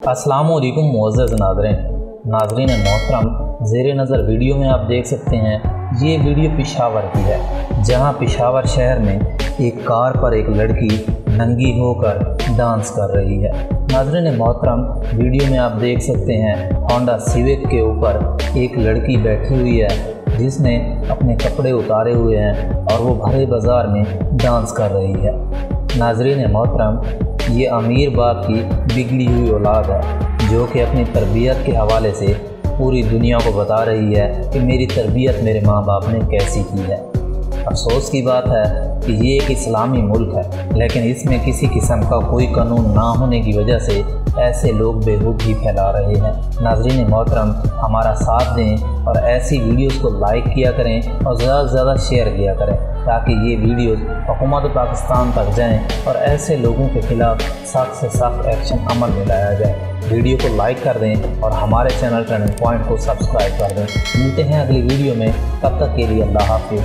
असलकुम मुआज़ नाजरन। नाजरीन मोहतरम जेर नज़र वीडियो में आप देख सकते हैं, ये वीडियो पिशावर की है, जहाँ पिशावर शहर में एक कार पर एक लड़की नंगी होकर डांस कर रही है। नाजरीन मोहतरम, वीडियो में आप देख सकते हैं, होंडा सिविक के ऊपर एक लड़की बैठी हुई है, जिसने अपने कपड़े उतारे हुए हैं और वो भरे बाज़ार में डांस कर रही है। नाजरीन मोहतरम ये अमीर बाप की बिगड़ी हुई औलाद है, जो कि अपनी तरबियत के हवाले से पूरी दुनिया को बता रही है कि मेरी तरबियत मेरे माँ बाप ने कैसी की है। अफसोस की बात है कि ये एक इस्लामी मुल्क है, लेकिन इसमें किसी किस्म का कोई कानून ना होने की वजह से ऐसे लोग बेहूदी फैला रहे हैं। नाजरीन मोहतरम, हमारा साथ दें और ऐसी वीडियोस को लाइक किया करें और ज़्यादा से ज़्यादा शेयर किया करें। ताकि ये वीडियोस हुकूमत पाकिस्तान तक जाएँ और ऐसे लोगों के खिलाफ सख्त से सख्त एक्शन अमल में लाया जाए। वीडियो को लाइक कर दें और हमारे चैनल टर्निंग पॉइंट को सब्सक्राइब कर दें। मिलते हैं अगली वीडियो में। तब तक के लिए अल्लाह हाफिज़।